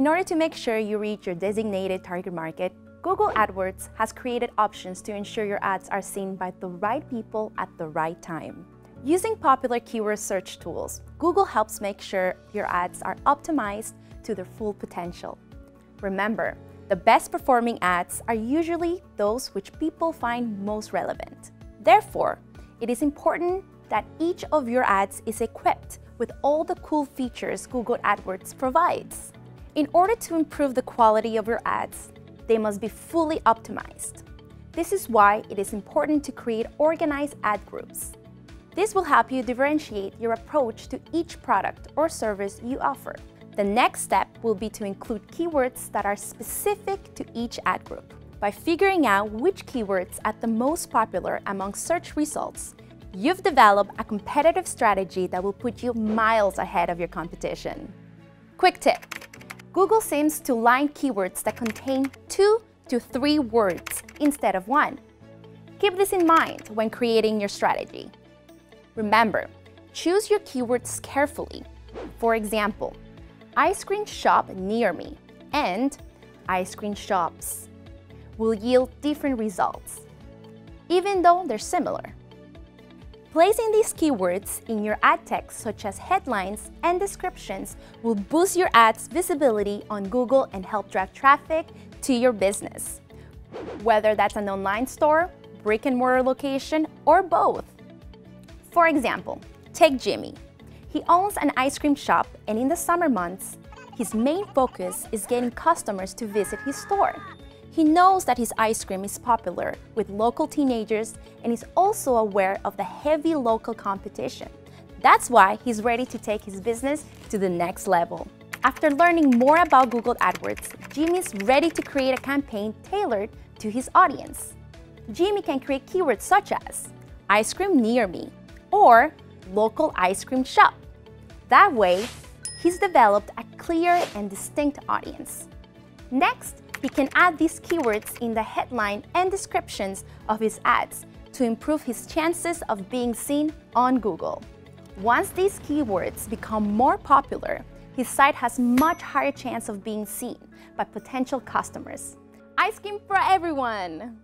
In order to make sure you reach your designated target market, Google AdWords has created options to ensure your ads are seen by the right people at the right time. Using popular keyword search tools, Google helps make sure your ads are optimized to their full potential. Remember, the best performing ads are usually those which people find most relevant. Therefore, it is important that each of your ads is equipped with all the cool features Google AdWords provides. In order to improve the quality of your ads, they must be fully optimized. This is why it is important to create organized ad groups. This will help you differentiate your approach to each product or service you offer. The next step will be to include keywords that are specific to each ad group. By figuring out which keywords are the most popular among search results, you've developed a competitive strategy that will put you miles ahead of your competition. Quick tip! Google seems to line keywords that contain two to three words instead of one. Keep this in mind when creating your strategy. Remember, choose your keywords carefully. For example, ice cream shop near me and ice cream shops will yield different results, even though they're similar. Placing these keywords in your ad text, such as headlines and descriptions, will boost your ad's visibility on Google and help drive traffic to your business. Whether that's an online store, brick and mortar location, or both. For example, take Jimmy. He owns an ice cream shop, and in the summer months, his main focus is getting customers to visit his store. He knows that his ice cream is popular with local teenagers and is also aware of the heavy local competition. That's why he's ready to take his business to the next level. After learning more about Google AdWords, Jimmy's ready to create a campaign tailored to his audience. Jimmy can create keywords such as ice cream near me or local ice cream shop. That way, he's developed a clear and distinct audience. Next, he can add these keywords in the headline and descriptions of his ads to improve his chances of being seen on Google. Once these keywords become more popular, his site has much higher chance of being seen by potential customers. Ice cream for everyone!